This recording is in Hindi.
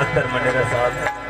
अख्तर साथ। है